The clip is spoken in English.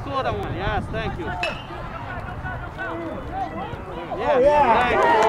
other one. Yes, thank you. Oh, yeah. Nice.